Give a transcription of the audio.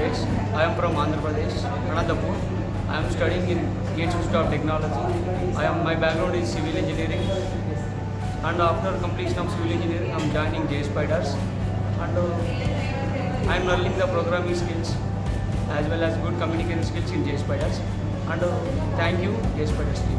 I am from Andhra Pradesh, Anantapur. I am studying in Gates Institute of Technology. I am my background is civil engineering, and after completion of civil engineering, I am joining JSpiders, and uh, I am learning the programming skills as well as good communication skills in JSpiders. And uh, thank you, JSpiders.